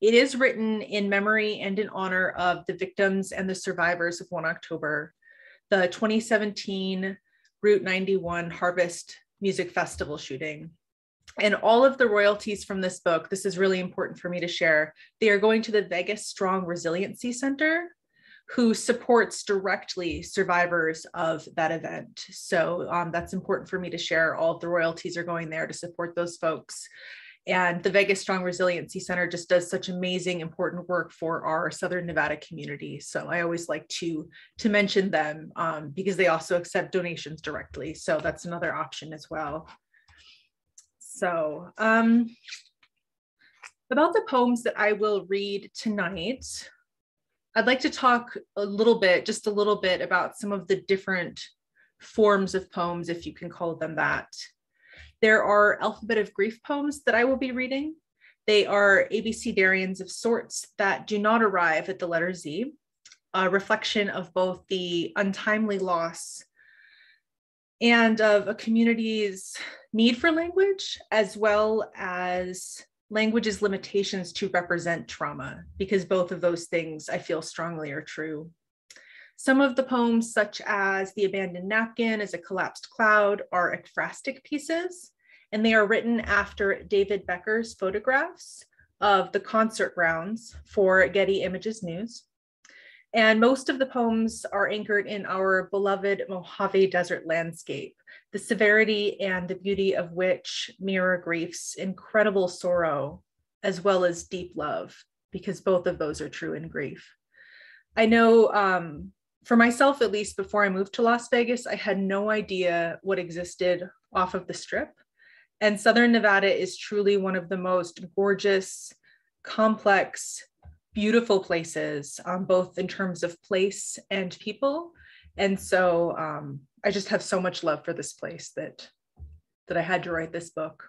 It is written in memory and in honor of the victims and the survivors of 1 October, the 2017 Route 91 Harvest Music Festival shooting. And all of the royalties from this book, this is really important for me to share, they are going to the Vegas Strong Resiliency Center, who supports directly survivors of that event. So um, that's important for me to share. All of the royalties are going there to support those folks. And the Vegas Strong Resiliency Center just does such amazing, important work for our Southern Nevada community. So I always like to, to mention them um, because they also accept donations directly. So that's another option as well. So um, about the poems that I will read tonight, I'd like to talk a little bit, just a little bit about some of the different forms of poems, if you can call them that. There are alphabet of grief poems that I will be reading. They are ABC abecedarians of sorts that do not arrive at the letter Z, a reflection of both the untimely loss and of a community's need for language, as well as language's limitations to represent trauma, because both of those things I feel strongly are true. Some of the poems, such as The Abandoned Napkin as a Collapsed Cloud, are ekphrastic pieces, and they are written after David Becker's photographs of the concert grounds for Getty Images News. And most of the poems are anchored in our beloved Mojave Desert landscape, the severity and the beauty of which mirror grief's incredible sorrow, as well as deep love, because both of those are true in grief. I know um, for myself, at least before I moved to Las Vegas, I had no idea what existed off of the strip. And Southern Nevada is truly one of the most gorgeous, complex, beautiful places, um, both in terms of place and people. And so um, I just have so much love for this place that that I had to write this book.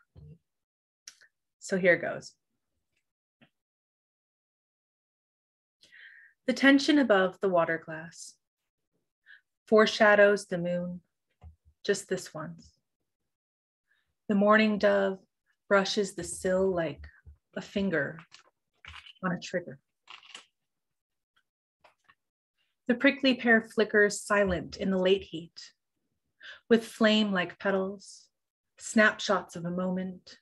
So here goes. The tension above the water glass foreshadows the moon just this once. The mourning dove brushes the sill like a finger on a trigger. The prickly pear flickers silent in the late heat, with flame like petals, snapshots of a moment,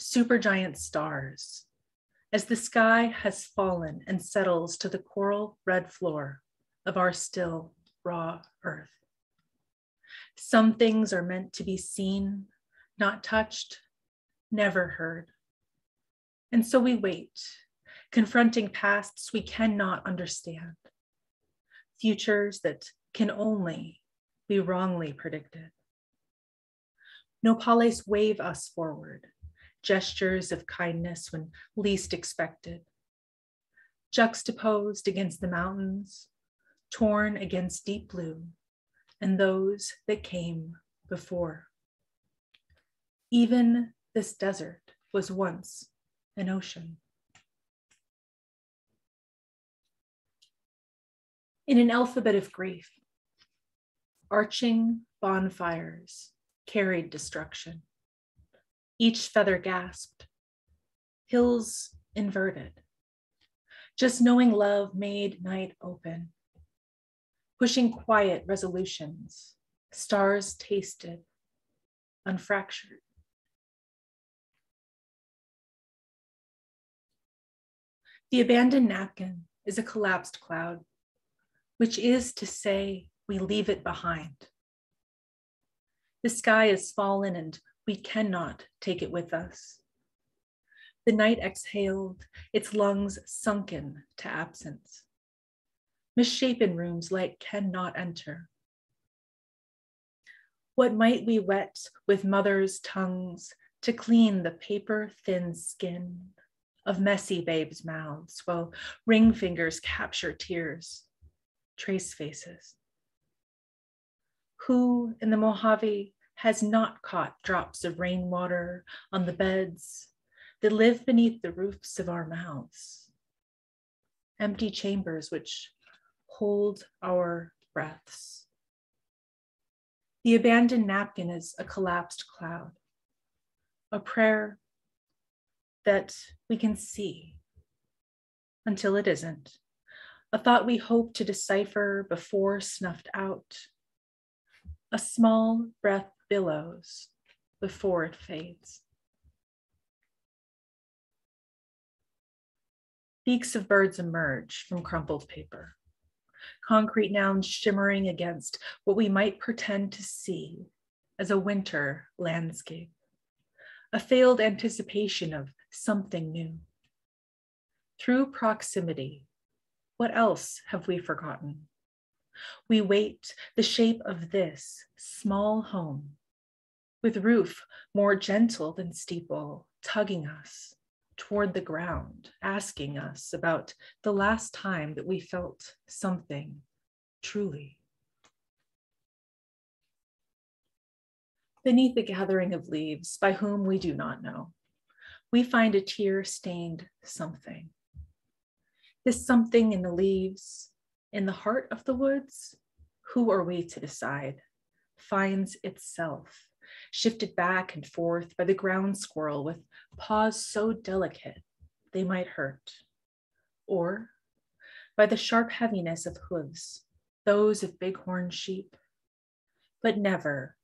supergiant stars, as the sky has fallen and settles to the coral red floor of our still, raw earth. Some things are meant to be seen, not touched, never heard. And so we wait, confronting pasts we cannot understand, futures that can only be wrongly predicted. Nopales wave us forward, gestures of kindness when least expected. Juxtaposed against the mountains, torn against deep blue, and those that came before. Even this desert was once an ocean. In an alphabet of grief, arching bonfires carried destruction. Each feather gasped, hills inverted. Just knowing love made night open, pushing quiet resolutions, stars tasted, unfractured. The abandoned napkin is a collapsed cloud, which is to say, we leave it behind. The sky is fallen and we cannot take it with us. The night exhaled, its lungs sunken to absence. Misshapen rooms light cannot enter. What might we wet with mothers' tongues to clean the paper thin skin of messy babes' mouths while ring fingers capture tears, trace faces? Who in the Mojave has not caught drops of rainwater on the beds that live beneath the roofs of our mouths? Empty chambers which hold our breaths. The abandoned napkin is a collapsed cloud, a prayer that we can see until it isn't, a thought we hope to decipher before snuffed out. A small breath billows before it fades. Beaks of birds emerge from crumpled paper, concrete nouns shimmering against what we might pretend to see as a winter landscape, a failed anticipation of something new. Through proximity, what else have we forgotten? We wait the shape of this small home, with roof more gentle than steeple, tugging us toward the ground, asking us about the last time that we felt something truly. Beneath the gathering of leaves, by whom we do not know, we find a tear stained something. This something in the leaves, in the heart of the woods, who are we to decide, finds itself shifted back and forth by the ground squirrel with paws so delicate they might hurt, or by the sharp heaviness of hooves, those of bighorn sheep, but never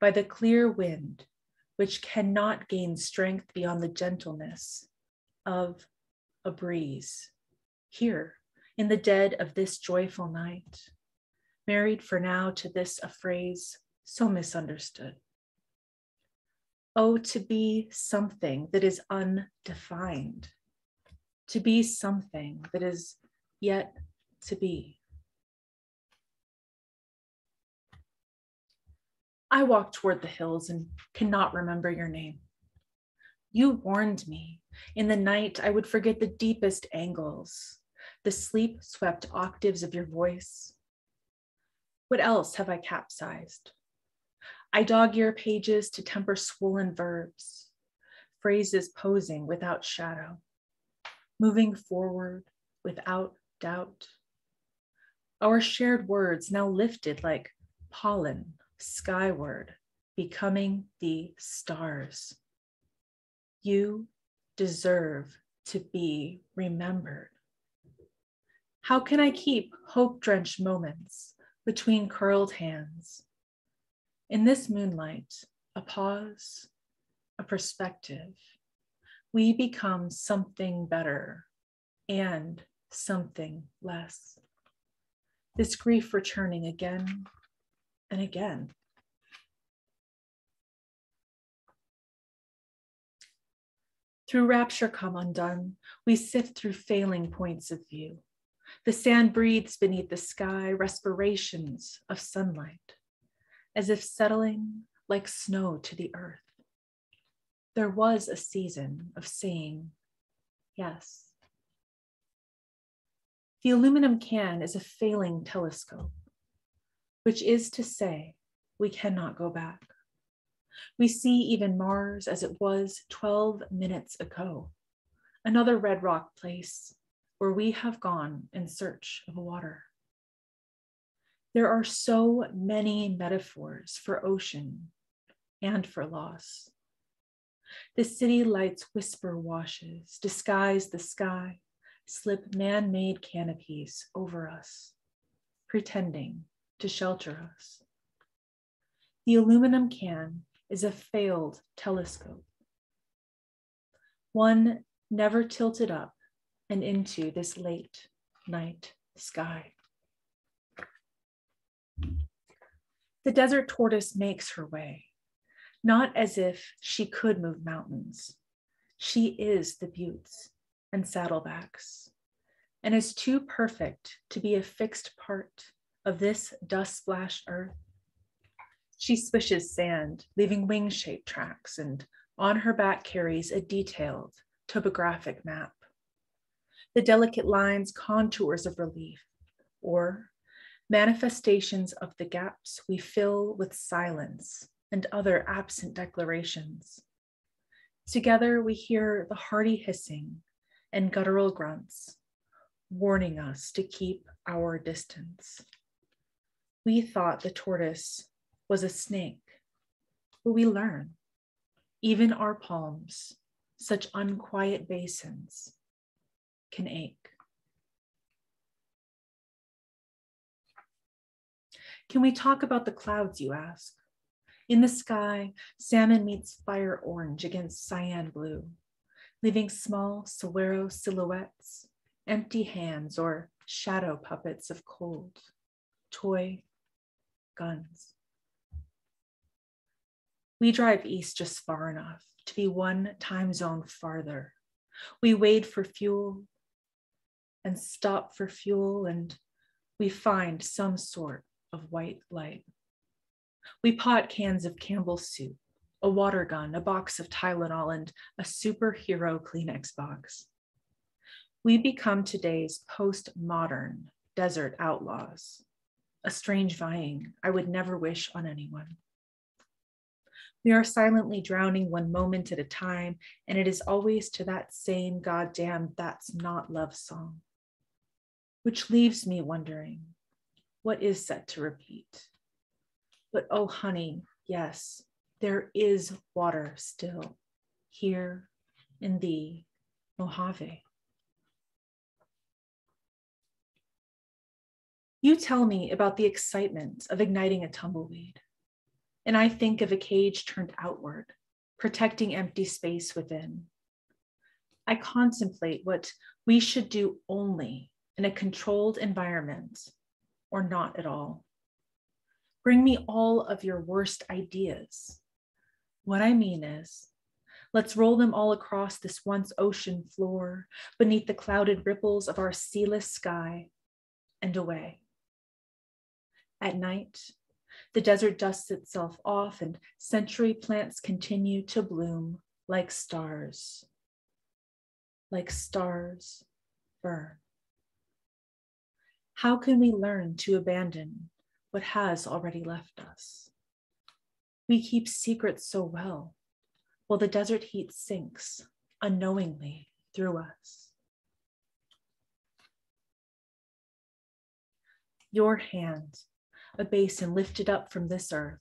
by the clear wind which cannot gain strength beyond the gentleness of a breeze. Here, in the dead of this joyful night, married for now to this a phrase so misunderstood. Oh, to be something that is undefined, to be something that is yet to be. I walk toward the hills and cannot remember your name. You warned me in the night I would forget the deepest angles, the sleep swept octaves of your voice. What else have I capsized? I dog your pages to temper swollen verbs, phrases posing without shadow, moving forward without doubt. Our shared words now lifted like pollen skyward, becoming the stars. You deserve to be remembered. How can I keep hope drenched moments between curled hands? In this moonlight, a pause, a perspective, we become something better and something less. This grief returning again and again. Through rapture come undone, we sift through failing points of view. The sand breathes beneath the sky respirations of sunlight, as if settling like snow to the earth. There was a season of saying yes. The aluminum can is a failing telescope which is to say, we cannot go back. We see even Mars as it was 12 minutes ago, another red rock place where we have gone in search of water. There are so many metaphors for ocean and for loss. The city lights whisper washes, disguise the sky, slip man made canopies over us, pretending to shelter us. The aluminum can is a failed telescope, one never tilted up and into this late night sky. The desert tortoise makes her way, not as if she could move mountains. She is the buttes and saddlebacks, and is too perfect to be a fixed part of this dust splashed earth. She swishes sand, leaving wing shaped tracks, and on her back carries a detailed topographic map. The delicate lines, contours of relief, or manifestations of the gaps we fill with silence and other absent declarations. Together, we hear the hearty hissing and guttural grunts, warning us to keep our distance. We thought the tortoise was a snake, but we learn, even our palms, such unquiet basins, can ache. Can we talk about the clouds, you ask? In the sky, salmon meets fire orange against cyan blue, leaving small saguaro silhouettes, empty hands, or shadow puppets of cold, toy guns. We drive east just far enough to be one time zone farther. We wait for fuel and stop for fuel, and we find some sort of white light. We pot cans of Campbell's soup, a water gun, a box of Tylenol, and a superhero Kleenex box. We become today's postmodern desert outlaws, a strange vying I would never wish on anyone. We are silently drowning one moment at a time, and it is always to that same goddamn that's not love song, which leaves me wondering what is set to repeat? But oh, honey, yes, there is water still here in the Mojave. You tell me about the excitement of igniting a tumbleweed, and I think of a cage turned outward, protecting empty space within. I contemplate what we should do only in a controlled environment or not at all. Bring me all of your worst ideas. What I mean is, let's roll them all across this once ocean floor, beneath the clouded ripples of our sealess sky, and away. At night, the desert dusts itself off, and century plants continue to bloom like stars. Like stars burn. How can we learn to abandon what has already left us. We keep secrets so well, while the desert heat sinks unknowingly through us. Your hand, a basin lifted up from this earth,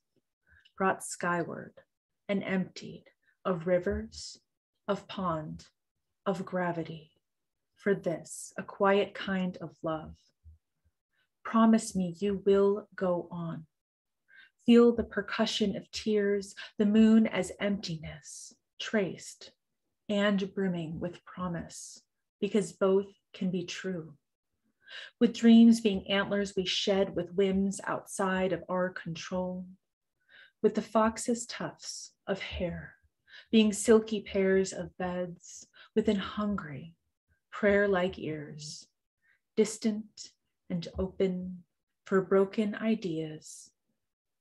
brought skyward and emptied of rivers, of pond, of gravity, for this, a quiet kind of love Promise me you will go on. Feel the percussion of tears, the moon as emptiness, traced and brimming with promise, because both can be true. With dreams being antlers we shed with whims outside of our control, with the fox's tufts of hair being silky pairs of beds within hungry, prayer like ears, distant and open for broken ideas,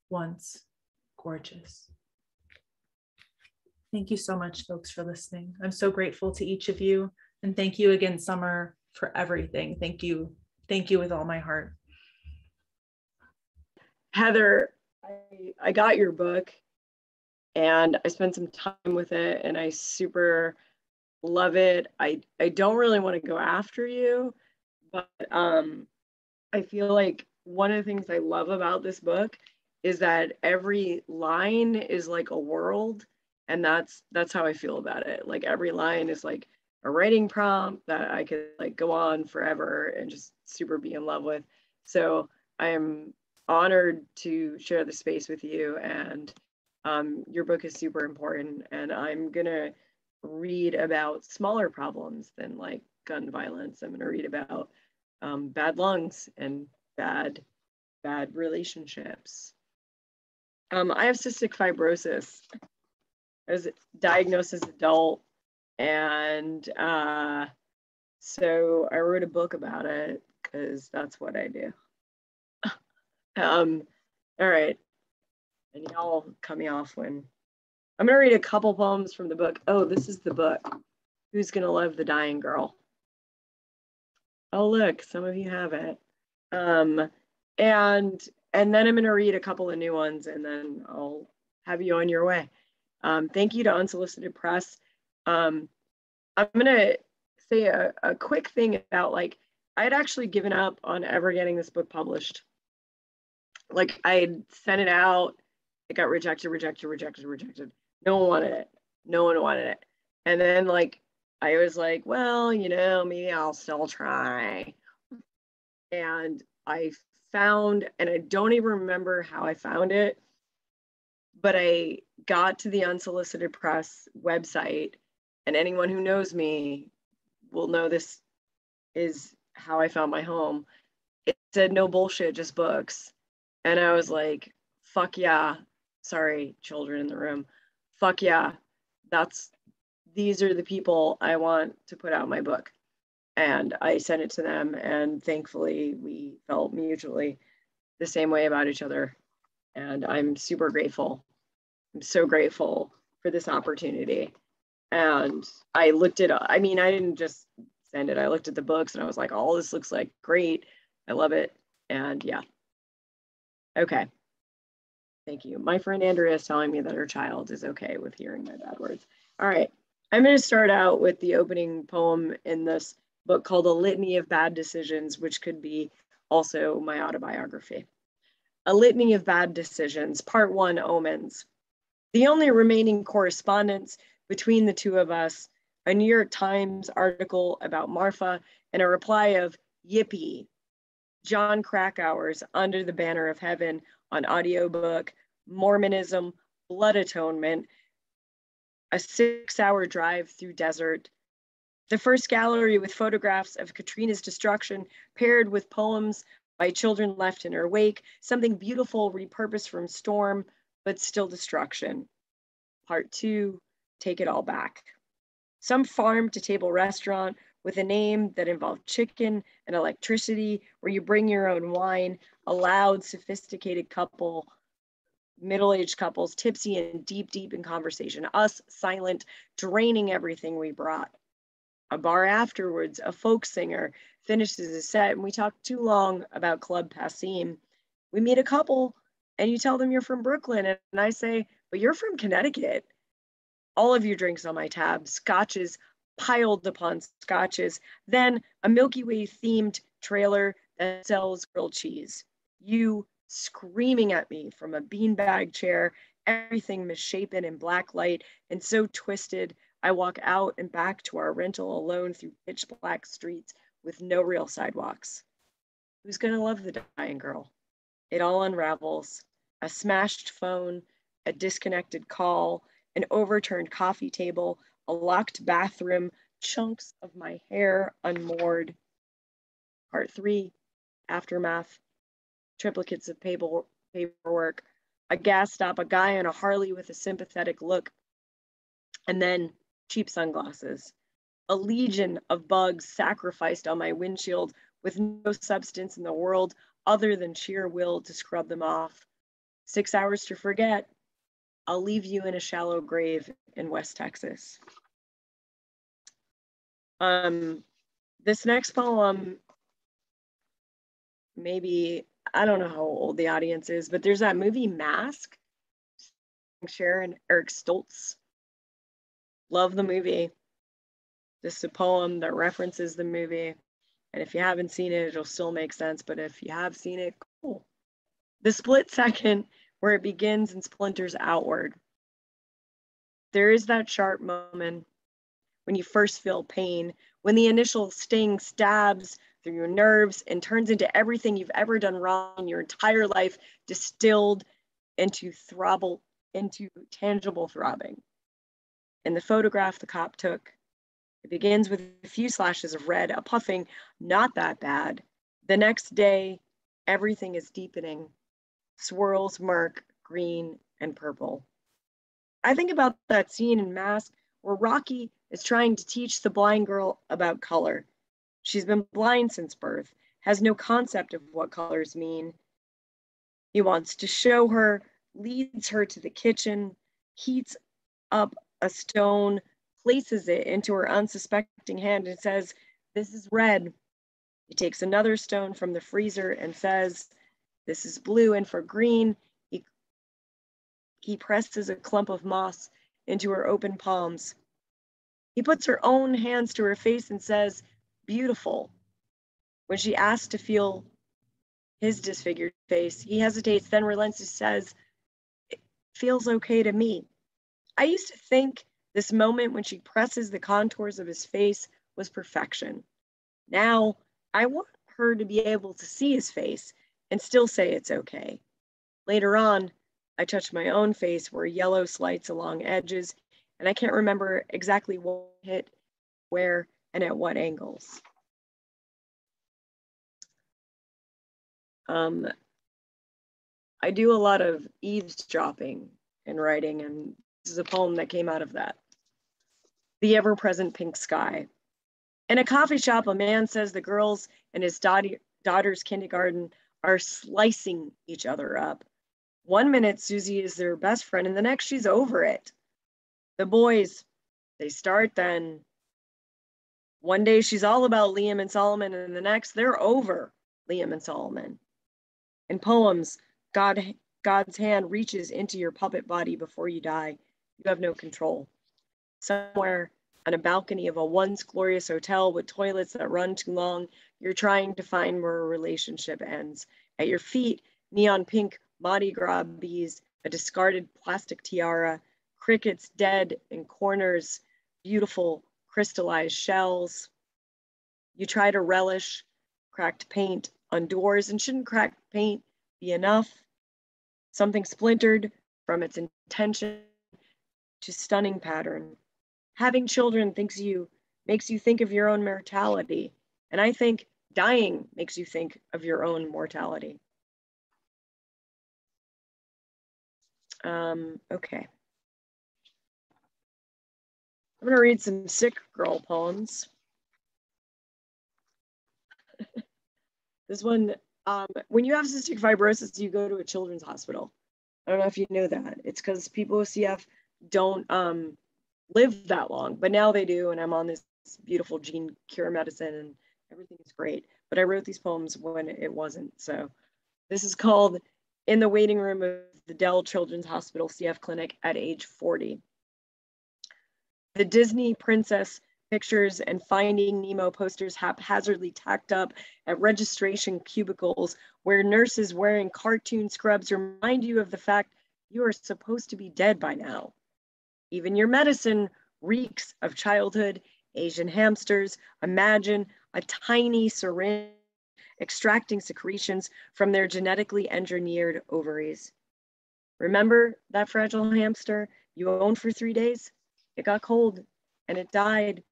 once gorgeous. Thank you so much, folks, for listening. I'm so grateful to each of you. And thank you again, Summer, for everything. Thank you. Thank you with all my heart. Heather, I, I got your book and I spent some time with it and I super love it. I, I don't really want to go after you, but um, I feel like one of the things I love about this book is that every line is like a world and that's that's how I feel about it. Like every line is like a writing prompt that I could like go on forever and just super be in love with. So I am honored to share the space with you and um, your book is super important and I'm gonna read about smaller problems than like gun violence. I'm gonna read about um, bad lungs and bad, bad relationships. Um, I have cystic fibrosis. I was diagnosed as adult, and uh, so I wrote a book about it because that's what I do. um, all right, and y'all cut me off when I'm gonna read a couple poems from the book. Oh, this is the book. Who's gonna love the dying girl? Oh, look, some of you have it. Um, and and then I'm going to read a couple of new ones, and then I'll have you on your way. Um, thank you to Unsolicited Press. Um, I'm going to say a, a quick thing about like I had actually given up on ever getting this book published. Like I had sent it out, it got rejected, rejected, rejected, rejected. No one wanted it. No one wanted it. And then like I was like, well, you know, maybe I'll still try. And I found, and I don't even remember how I found it, but I got to the unsolicited press website, and anyone who knows me will know this is how I found my home. It said no bullshit, just books. And I was like, fuck yeah. Sorry, children in the room. Fuck yeah. That's these are the people I want to put out my book. And I sent it to them, and thankfully, we felt mutually the same way about each other. And I'm super grateful. I'm so grateful for this opportunity. And I looked at, I mean, I didn't just send it, I looked at the books and I was like, all oh, this looks like great. I love it. And yeah. Okay. Thank you. My friend Andrea is telling me that her child is okay with hearing my bad words. All right. I'm going to start out with the opening poem in this book called A Litany of Bad Decisions, which could be also my autobiography. A Litany of Bad Decisions, Part One Omens. The only remaining correspondence between the two of us, a New York Times article about Marfa, and a reply of Yippee, Jon Krakauer's Under the Banner of Heaven on audiobook, Mormonism, Blood Atonement, a six hour drive through desert. The first gallery with photographs of Katrina's destruction paired with poems by children left in her wake, something beautiful repurposed from storm, but still destruction. Part two, take it all back. Some farm to table restaurant with a name that involved chicken and electricity, where you bring your own wine, a loud, sophisticated couple middle-aged couples, tipsy and deep, deep in conversation, us silent, draining everything we brought. A bar afterwards, a folk singer finishes his set and we talk too long about Club Passim. We meet a couple and you tell them you're from Brooklyn and I say, but you're from Connecticut. All of your drinks on my tab, scotches piled upon scotches, then a Milky Way themed trailer that sells grilled cheese. You screaming at me from a beanbag chair, everything misshapen in black light and so twisted. I walk out and back to our rental alone through pitch black streets with no real sidewalks. Who's gonna love the dying girl? It all unravels. A smashed phone, a disconnected call, an overturned coffee table, a locked bathroom, chunks of my hair unmoored. Part three, aftermath triplicates of paper, paperwork, a gas stop, a guy on a Harley with a sympathetic look, and then cheap sunglasses. A legion of bugs sacrificed on my windshield with no substance in the world other than sheer will to scrub them off. Six hours to forget. I'll leave you in a shallow grave in West Texas. Um, this next poem, maybe I don't know how old the audience is, but there's that movie Mask. Cher and Eric Stoltz. Love the movie. This is a poem that references the movie. And if you haven't seen it, it'll still make sense. But if you have seen it, cool. The split second where it begins and splinters outward. There is that sharp moment when you first feel pain, when the initial sting stabs through your nerves and turns into everything you've ever done wrong in your entire life distilled into throbble into tangible throbbing. In the photograph the cop took it begins with a few slashes of red a puffing not that bad. The next day everything is deepening. Swirls murk green and purple. I think about that scene in mask where rocky is trying to teach the blind girl about color She's been blind since birth, has no concept of what colors mean. He wants to show her, leads her to the kitchen, heats up a stone, places it into her unsuspecting hand, and says, This is red. He takes another stone from the freezer and says, This is blue. And for green, he, he presses a clump of moss into her open palms. He puts her own hands to her face and says, beautiful. When she asks to feel his disfigured face, he hesitates, then relents and says, It feels okay to me. I used to think this moment when she presses the contours of his face was perfection. Now I want her to be able to see his face and still say it's okay. Later on, I touched my own face where yellow slights along edges, and I can't remember exactly what hit where and at what angles. Um, I do a lot of eavesdropping in writing, and this is a poem that came out of that. The ever present pink sky. In a coffee shop, a man says the girls in his daughter's kindergarten are slicing each other up. One minute, Susie is their best friend, and the next, she's over it. The boys, they start then. One day, she's all about Liam and Solomon, and the next, they're over Liam and Solomon. In poems, God, God's hand reaches into your puppet body before you die. You have no control. Somewhere on a balcony of a once glorious hotel with toilets that run too long, you're trying to find where a relationship ends. At your feet, neon pink Mardi Gras bees, a discarded plastic tiara, crickets dead in corners, beautiful crystallized shells. You try to relish cracked paint on doors, and shouldn't cracked paint be enough? something splintered from its intention to stunning pattern. Having children thinks you makes you think of your own mortality, and I think dying makes you think of your own mortality. Um, okay. I'm gonna read some sick girl poems. this one um, when you have cystic fibrosis, you go to a children's hospital. I don't know if you know that. It's because people with CF don't um, live that long, but now they do. And I'm on this beautiful gene cure medicine and everything is great. But I wrote these poems when it wasn't. So this is called In the Waiting Room of the Dell Children's Hospital CF Clinic at age 40. The Disney princess pictures and Finding Nemo posters haphazardly tacked up at registration cubicles where nurses wearing cartoon scrubs remind you of the fact you are supposed to be dead by now. Even your medicine reeks of childhood, Asian hamsters. Imagine a tiny syringe extracting secretions from their genetically engineered ovaries. Remember that fragile hamster you owned for three days? It got cold and it died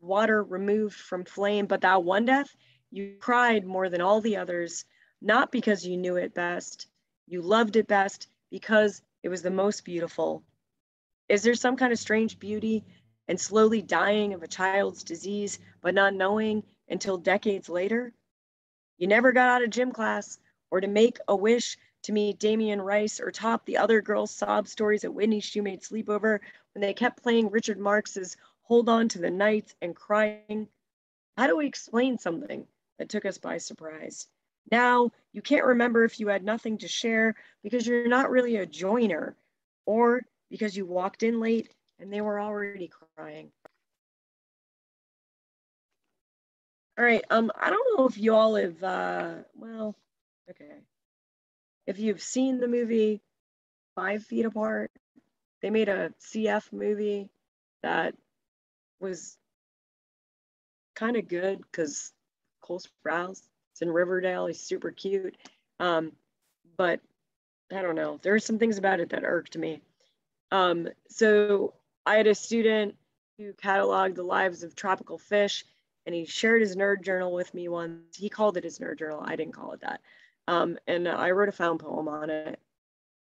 water removed from flame, but that one death, you cried more than all the others, not because you knew it best, you loved it best because it was the most beautiful. Is there some kind of strange beauty and slowly dying of a child's disease, but not knowing until decades later? You never got out of gym class or to make a wish to meet Damien Rice or top the other girls' sob stories at Whitney Shoemade sleepover when they kept playing Richard Marx's hold on to the nights and crying. How do we explain something that took us by surprise? Now you can't remember if you had nothing to share because you're not really a joiner or because you walked in late and they were already crying. All right, um, I don't know if you all have, uh, well, okay. If you've seen the movie Five Feet Apart, they made a CF movie that was kind of good because Cole Sprouse is in Riverdale. He's super cute. Um, but I don't know. There are some things about it that irked me. Um, so I had a student who cataloged the lives of tropical fish and he shared his nerd journal with me once. He called it his nerd journal. I didn't call it that. Um, and I wrote a found poem on it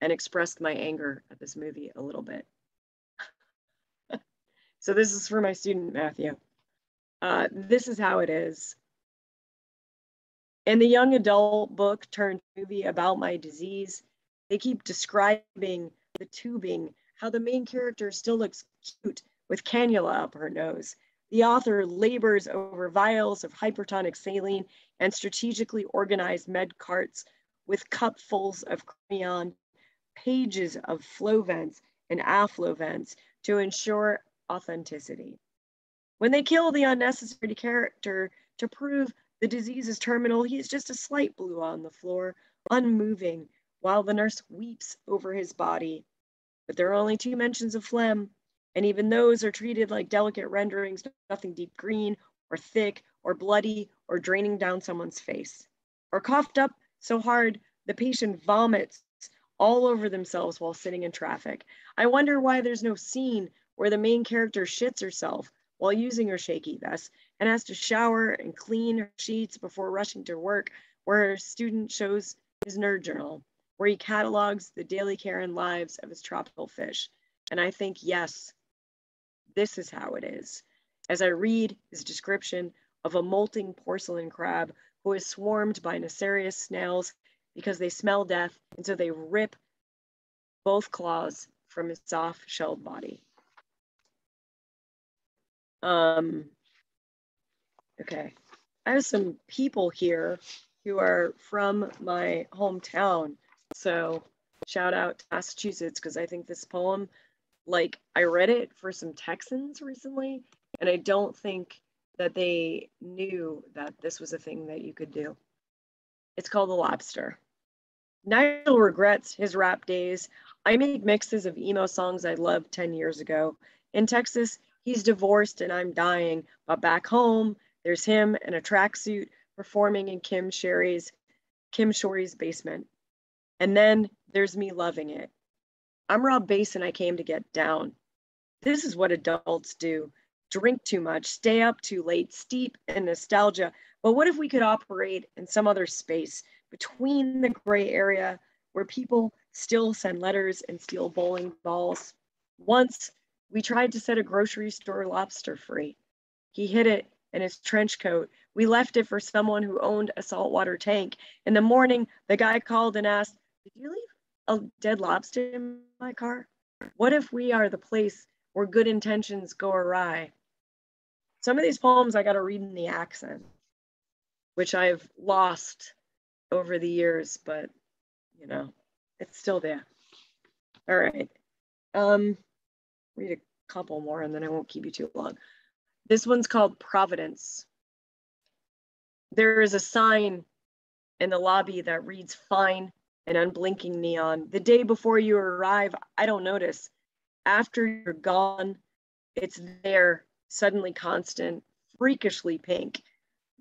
and expressed my anger at this movie a little bit. So this is for my student, Matthew. Uh, this is how it is. In the young adult book turned movie about my disease, they keep describing the tubing, how the main character still looks cute with cannula up her nose. The author labors over vials of hypertonic saline and strategically organized med carts with cupfuls of crayon, pages of flow vents and afflow vents to ensure authenticity. When they kill the unnecessary character to prove the disease is terminal, he is just a slight blue on the floor, unmoving, while the nurse weeps over his body. But there are only two mentions of phlegm, and even those are treated like delicate renderings, nothing deep green or thick or bloody or draining down someone's face, or coughed up so hard the patient vomits all over themselves while sitting in traffic. I wonder why there's no scene where the main character shits herself while using her shaky vest and has to shower and clean her sheets before rushing to work, where a student shows his nerd journal, where he catalogs the daily care and lives of his tropical fish. And I think, yes, this is how it is. As I read his description of a molting porcelain crab who is swarmed by nacreous snails because they smell death, and so they rip both claws from his soft shelled body. Um, okay, I have some people here who are from my hometown. So shout out to Massachusetts because I think this poem, like I read it for some Texans recently, and I don't think that they knew that this was a thing that you could do. It's called The Lobster. Nigel regrets his rap days. I made mixes of emo songs I loved 10 years ago. In Texas, he's divorced and I'm dying, but back home, there's him in a tracksuit performing in Kim Sherry's Kim Shorey's basement. And then there's me loving it. I'm Rob Base and I came to get down. This is what adults do. Drink too much, stay up too late, steep in nostalgia. But what if we could operate in some other space between the gray area where people still send letters and steal bowling balls. Once we tried to set a grocery store lobster free. He hid it in his trench coat. We left it for someone who owned a saltwater tank. In the morning, the guy called and asked, Did you leave a dead lobster in my car? What if we are the place where good intentions go awry? Some of these poems I got to read in the accent, which I've lost over the years, but you know, it's still there. All right. Um, read a couple more and then I won't keep you too long. This one's called Providence. There is a sign in the lobby that reads fine and unblinking neon. The day before you arrive, I don't notice. After you're gone, it's there, suddenly constant, freakishly pink.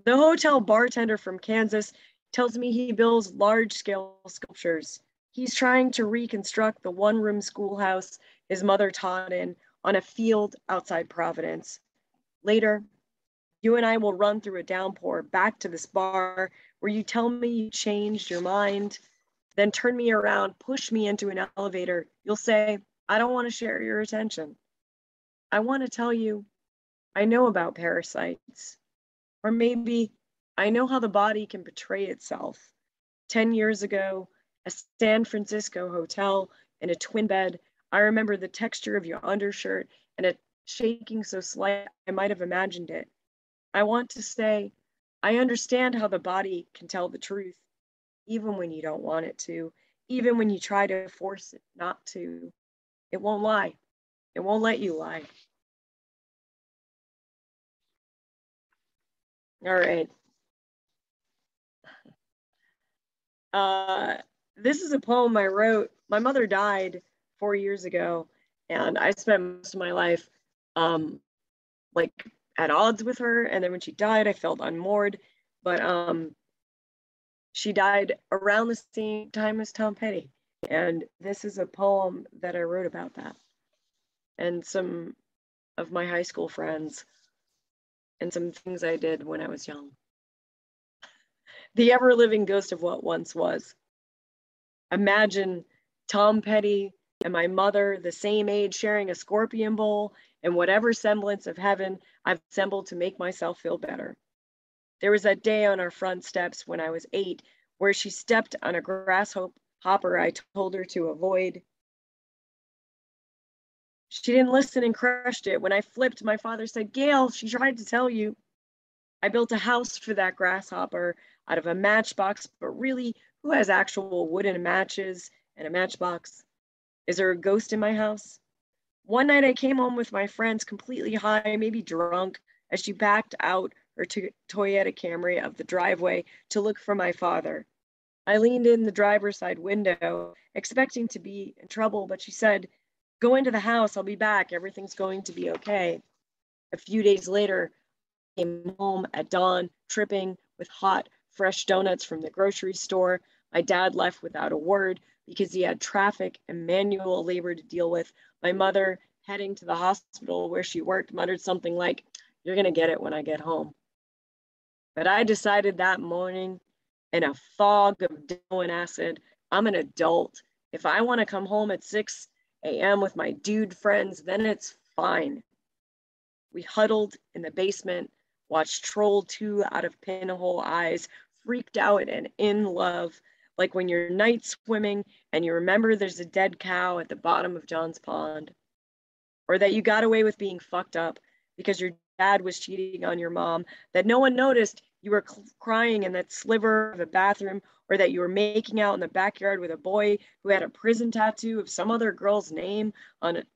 The hotel bartender from Kansas tells me he builds large scale sculptures. He's trying to reconstruct the one room schoolhouse his mother taught in on a field outside Providence. Later, you and I will run through a downpour back to this bar where you tell me you changed your mind, then turn me around, push me into an elevator. You'll say, I don't want to share your attention. I want to tell you, I know about parasites. Or maybe I know how the body can betray itself. 10 years ago, a San Francisco hotel in a twin bed, I remember the texture of your undershirt and it shaking so slight I might have imagined it. I want to say, I understand how the body can tell the truth, even when you don't want it to, even when you try to force it not to. It won't lie. It won't let you lie. All right. Uh, this is a poem I wrote. My mother died four years ago, and I spent most of my life um, like at odds with her. And then when she died, I felt unmoored. But um, she died around the same time as Tom Petty. And this is a poem that I wrote about that. And some of my high school friends and some things I did when I was young the ever living ghost of what once was. Imagine Tom Petty and my mother, the same age, sharing a scorpion bowl and whatever semblance of heaven I've assembled to make myself feel better. There was that day on our front steps when I was eight where she stepped on a grasshopper I told her to avoid. She didn't listen and crushed it. When I flipped, my father said, Gail, she tried to tell you. I built a house for that grasshopper out of a matchbox, but really, who has actual wooden matches and a matchbox? Is there a ghost in my house? One night I came home with my friends completely high, maybe drunk, as she backed out her t- Toyota Camry of the driveway to look for my father. I leaned in the driver's side window, expecting to be in trouble, but she said, Go into the house, I'll be back, everything's going to be okay. A few days later, I came home at dawn, tripping with hot, fresh donuts from the grocery store. My dad left without a word because he had traffic and manual labor to deal with. My mother, heading to the hospital where she worked, muttered something like, You're going to get it when I get home. But I decided that morning in a fog of and acid, I'm an adult. If I want to come home at 6 a.m. with my dude friends, then it's fine. We huddled in the basement, watched Troll 2 out of pinhole eyes, freaked out and in love, like when you're night swimming and you remember there's a dead cow at the bottom of John's pond, or that you got away with being fucked up because your dad was cheating on your mom, that no one noticed you were crying in that sliver of a bathroom, or that you were making out in the backyard with a boy who had a prison tattoo of some other girl's name on it,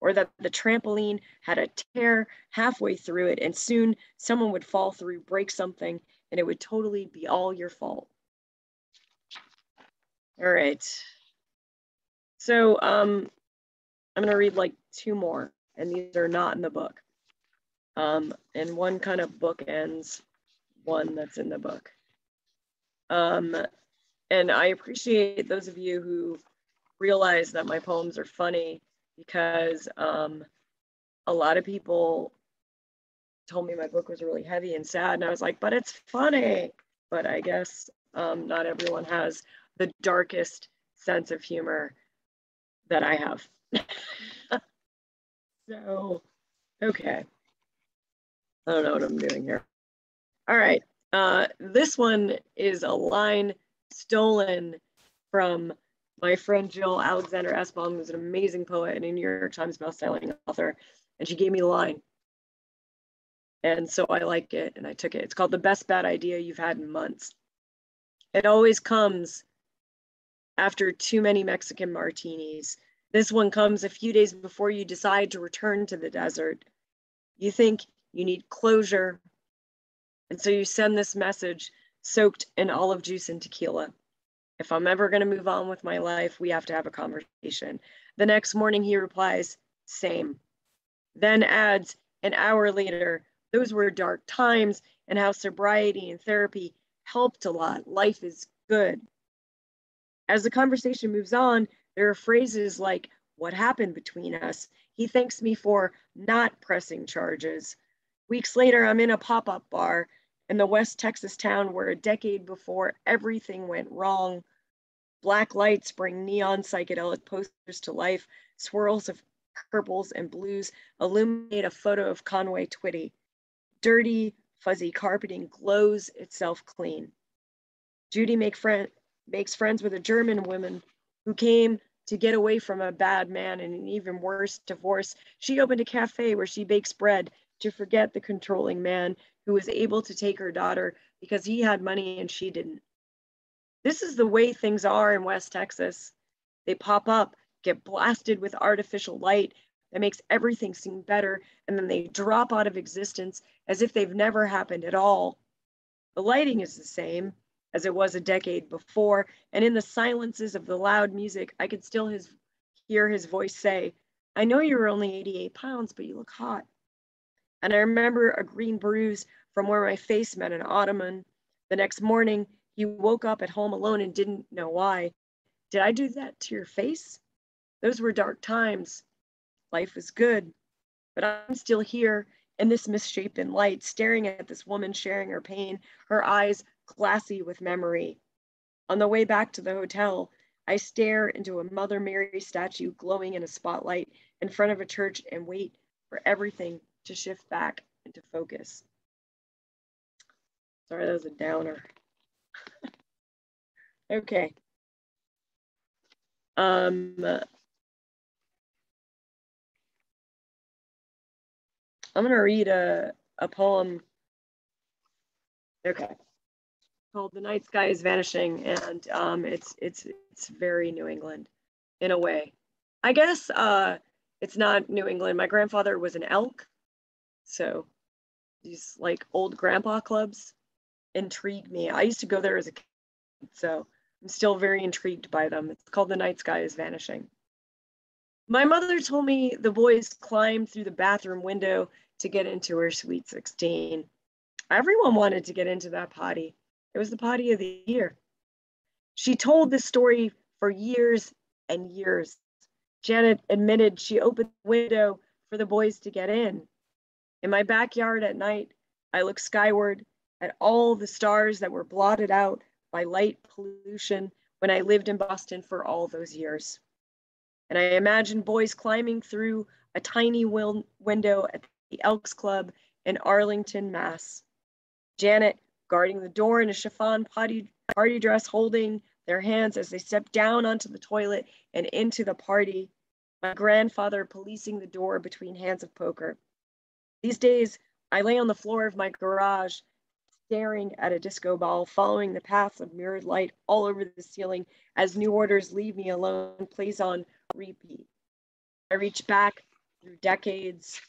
or that the trampoline had a tear halfway through it, and soon someone would fall through, break something, and it would totally be all your fault. All right. So um, I'm going to read like two more, and these are not in the book. Um, and one kind of book ends one that's in the book. Um, and I appreciate those of you who realize that my poems are funny because um, a lot of people told me my book was really heavy and sad, and I was like, but it's funny. But I guess um, not everyone has the darkest sense of humor that I have. so, okay. I don't know what I'm doing here. All right. Uh, this one is a line stolen from my friend Jill Alexander Esbaum, who's an amazing poet and a New York Times bestselling author. And she gave me a line. And so I like it and I took it. It's called The Best Bad Idea You've Had in Months. It always comes after too many Mexican martinis. This one comes a few days before you decide to return to the desert. You think you need closure. And so you send this message soaked in olive juice and tequila. If I'm ever going to move on with my life, we have to have a conversation. The next morning, he replies, Same. Then adds, an hour later, those were dark times and how sobriety and therapy helped a lot. Life is good. As the conversation moves on, there are phrases like, What happened between us? He thanks me for not pressing charges. Weeks later, I'm in a pop up bar in the West Texas town where a decade before everything went wrong. Black lights bring neon psychedelic posters to life. Swirls of purples and blues illuminate a photo of Conway Twitty. Dirty, fuzzy carpeting glows itself clean. Judy make friend, makes friends with a German woman who came to get away from a bad man and an even worse divorce. She opened a cafe where she bakes bread to forget the controlling man who was able to take her daughter because he had money and she didn't. This is the way things are in West Texas. They pop up, get blasted with artificial light that makes everything seem better, and then they drop out of existence as if they've never happened at all. The lighting is the same, as it was a decade before. And in the silences of the loud music, I could still his, hear his voice say, I know you're only 88 pounds, but you look hot. And I remember a green bruise from where my face met an ottoman. The next morning, he woke up at home alone and didn't know why. Did I do that to your face? Those were dark times. Life was good, but I'm still here in this misshapen light, staring at this woman sharing her pain, her eyes glassy with memory. On the way back to the hotel, I stare into a Mother Mary statue glowing in a spotlight in front of a church and wait for everything to shift back into focus. Sorry, that was a downer. okay. Um, I'm going to read a, a poem. Okay called "The Night Sky Is Vanishing," and um, it's it's it's very New England, in a way. I guess uh, it's not New England. My grandfather was an elk, so these like old grandpa clubs intrigue me. I used to go there as a kid, so I'm still very intrigued by them. It's called "The Night Sky Is Vanishing." My mother told me the boys climbed through the bathroom window to get into her sweet 16. Everyone wanted to get into that potty. It was the party of the year. She told this story for years and years. Janet admitted she opened the window for the boys to get in. In my backyard at night, I look skyward at all the stars that were blotted out by light pollution when I lived in Boston for all those years. And I imagine boys climbing through a tiny window at the Elks Club in Arlington, Mass. Janet guarding the door in a chiffon party, party dress, holding their hands as they step down onto the toilet and into the party. My grandfather policing the door between hands of poker. These days, I lay on the floor of my garage, staring at a disco ball, following the paths of mirrored light all over the ceiling as New Order's Leave Me Alone plays on repeat. I reach back through decades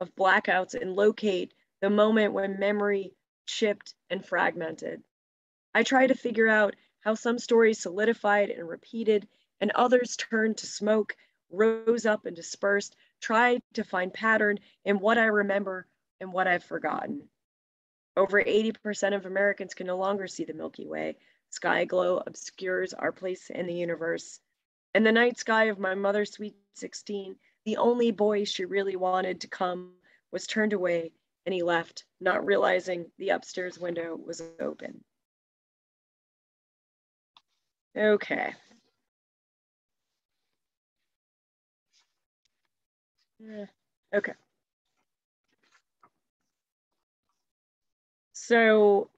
of blackouts and locate the moment when memory chipped and fragmented. I try to figure out how some stories solidified and repeated, and others turned to smoke, rose up and dispersed, tried to find pattern in what I remember and what I've forgotten. Over 80% of Americans can no longer see the Milky Way. Sky glow obscures our place in the universe. In the night sky of my mother's sweet 16, the only boy she really wanted to come was turned away and he left, not realizing the upstairs window was open. Okay. Okay. So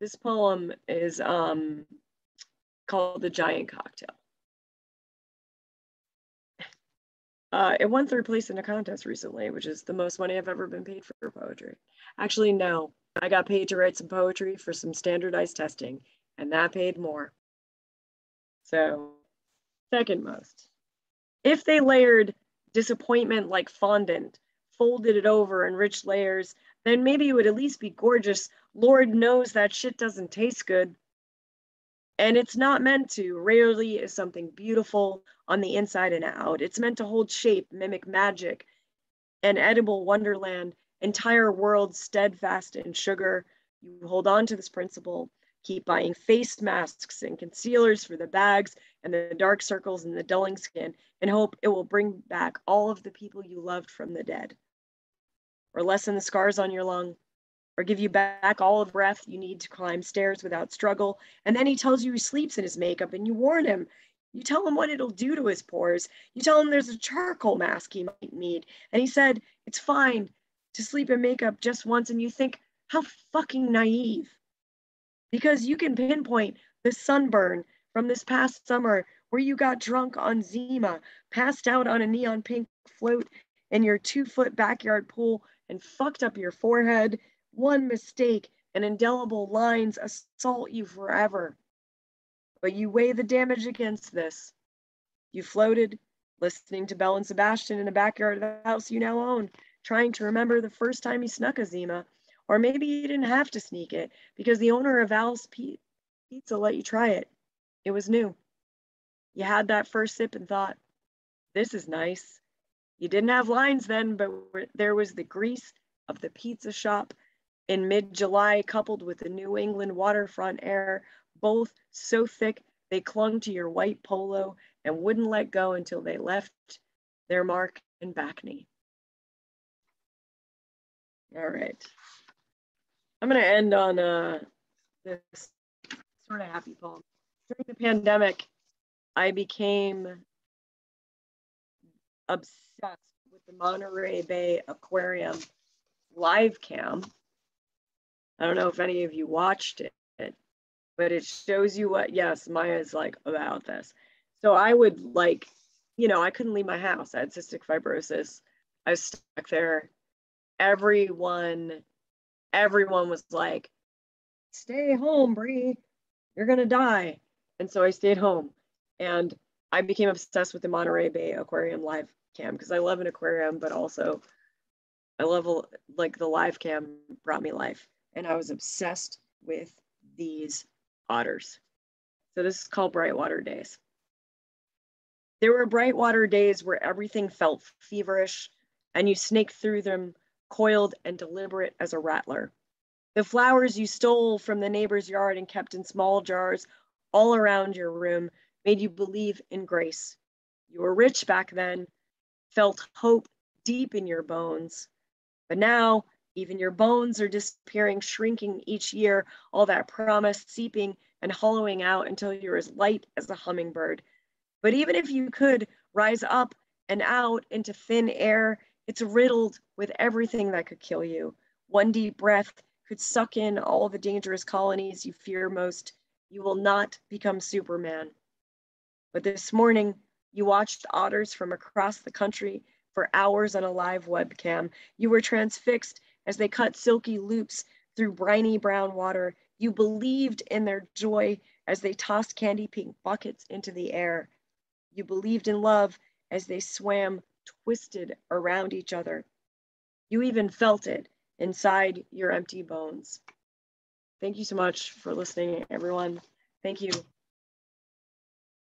this poem is um, called The Giant Cocktail. Uh, it won third place in a contest recently, which is the most money I've ever been paid for poetry. Actually, no, I got paid to write some poetry for some standardized testing, and that paid more. So, second most. If they layered disappointment like fondant, folded it over in rich layers, then maybe it would at least be gorgeous. Lord knows that shit doesn't taste good. And it's not meant to. Rarely is something beautiful on the inside and out. It's meant to hold shape, mimic magic, an edible wonderland, entire world steadfast in sugar. You hold on to this principle, keep buying face masks and concealers for the bags and the dark circles and the dulling skin, and hope it will bring back all of the people you loved from the dead, or lessen the scars on your lung, or give you back all of breath you need to climb stairs without struggle. And then he tells you he sleeps in his makeup and you warn him. You tell him what it'll do to his pores. You tell him there's a charcoal mask he might need. And he said, it's fine to sleep in makeup just once. And you think, how fucking naive. Because you can pinpoint the sunburn from this past summer where you got drunk on Zima, passed out on a neon pink float in your two foot backyard pool, and fucked up your forehead one mistake and indelible lines assault you forever. But you weigh the damage against this. You floated, listening to Belle and Sebastian in the backyard of the house you now own, trying to remember the first time you snuck a Zima. Or maybe you didn't have to sneak it because the owner of Al's Pizza let you try it. It was new. You had that first sip and thought, this is nice. You didn't have lines then, but there was the grease of the pizza shop in mid July, coupled with the New England waterfront air, both so thick they clung to your white polo and wouldn't let go until they left their mark in bacne. All right. I'm going to end on uh, this sort of happy poem. During the pandemic, I became obsessed with the Monterey Bay Aquarium live cam I don't know if any of you watched it, but it shows you what, yes, Maya's like about this. So I would like, you know, I couldn't leave my house. I had cystic fibrosis. I was stuck there. Everyone, everyone was like, stay home, Bree. You're gonna die. And so I stayed home. And I became obsessed with the Monterey Bay Aquarium live cam because I love an aquarium, but also I love like the live cam brought me life and I was obsessed with these otters. So this is called Brightwater Days. There were Brightwater days where everything felt feverish and you snaked through them, coiled and deliberate as a rattler. The flowers you stole from the neighbor's yard and kept in small jars all around your room made you believe in grace. You were rich back then, felt hope deep in your bones. But now, even your bones are disappearing, shrinking each year, all that promise seeping and hollowing out until you're as light as a hummingbird. But even if you could rise up and out into thin air, it's riddled with everything that could kill you. One deep breath could suck in all the dangerous colonies you fear most. You will not become Superman. But this morning, you watched otters from across the country for hours on a live webcam. You were transfixed as they cut silky loops through briny brown water. You believed in their joy as they tossed candy pink buckets into the air. You believed in love as they swam twisted around each other. You even felt it inside your empty bones. Thank you so much for listening, everyone. Thank you.